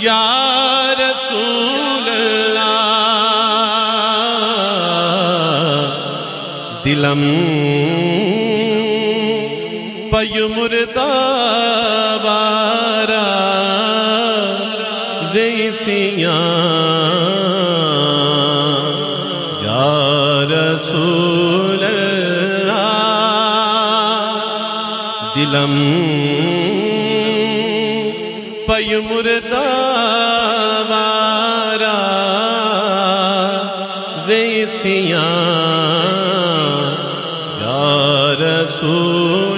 یا رسول اللہ دلم پی مردہ بارا زیسیاں یا رسول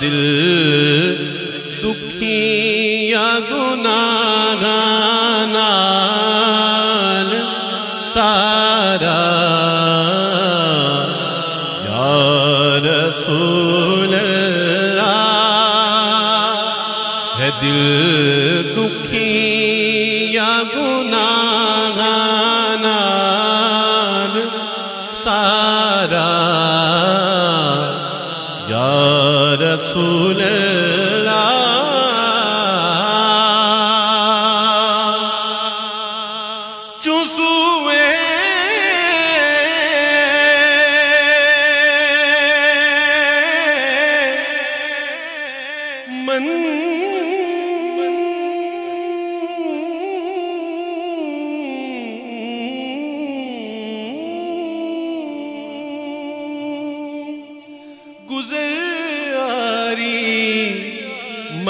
دل دکھی یا گناہ نال سارا۔ یا رسول اللہ ہے دل دکھی یا گناہ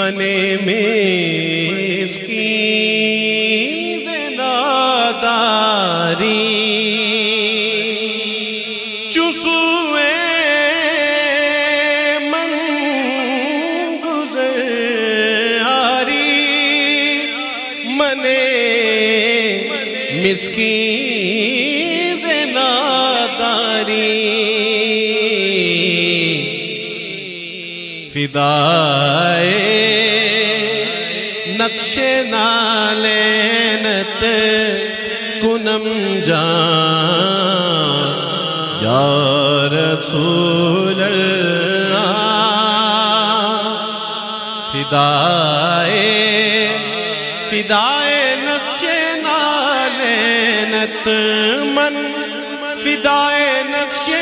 منے میں اس کی زناداری چسوے من گزاری۔ منے مسکی زناداری ഫിദായേ നക്ഷേ നാലേനത്ത് കുനം ജാ റസൂലല്ലാ. ഫിദായേ ഫിദായേ നക്ഷേ നാലേനത്ത് മൻ ഫിദായേ നക്ഷേ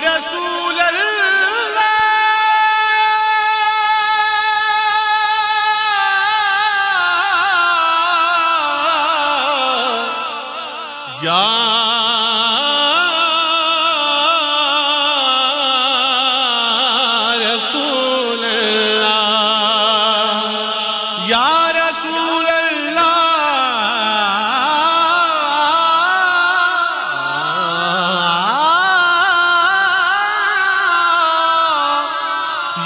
Para sua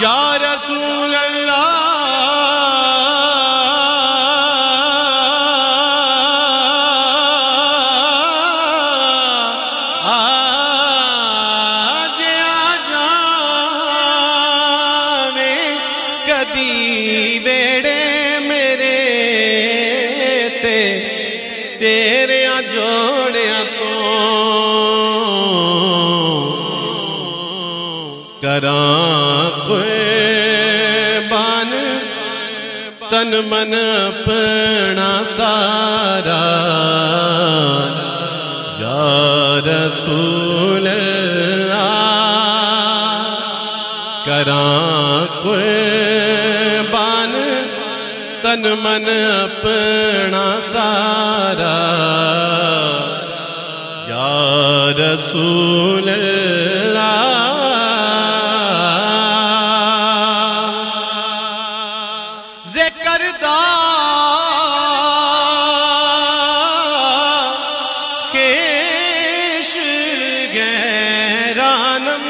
یا رسول اللہ تن من اپنا سارا یا رسول اللہ کراں قربان تن من اپنا سارا یا رسول اللہ گیرانم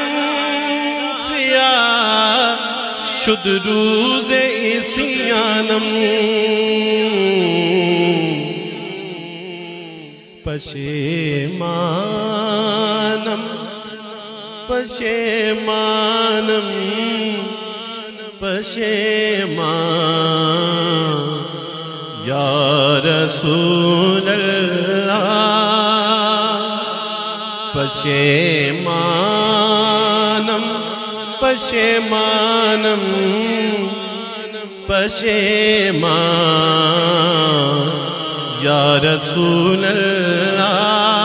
سیا شد روز اسیانم پشیمانم پشیمانم پشیمان۔ یا رسول اللہ پشیمانم پشیمانم پشیمان یا رسول اللہ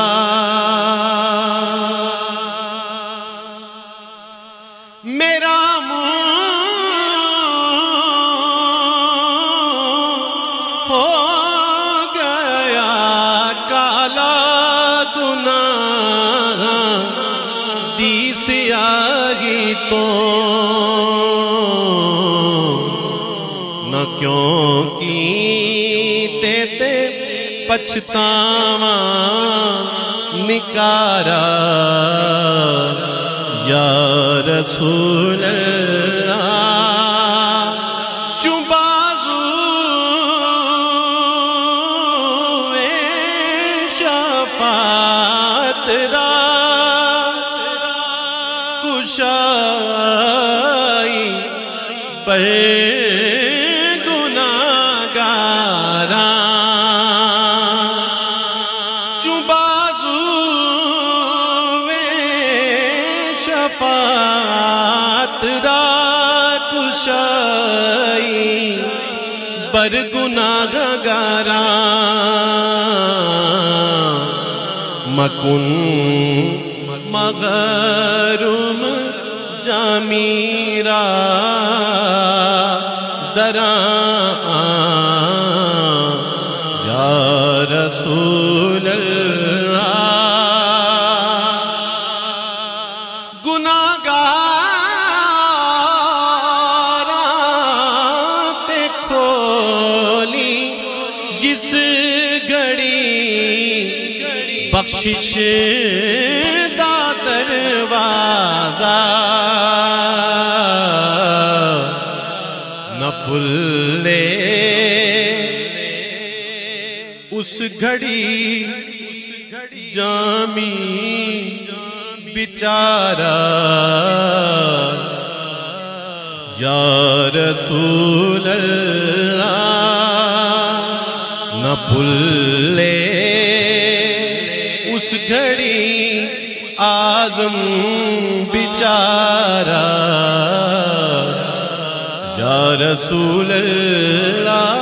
کیوں کی تے پچھتاواں نکارا؟ یا رسول چوبازو اے شفاعت را شفاعت را کشائی بر گناہ گارا مکن مغرم جامیرا دران بخشش دا دروازہ نہ بھولے اس گھڑی جامی بیچارہ۔ یا رسول اللہ نہ بھولے اس گھڑی آزم بیچارہ یا رسول اللہ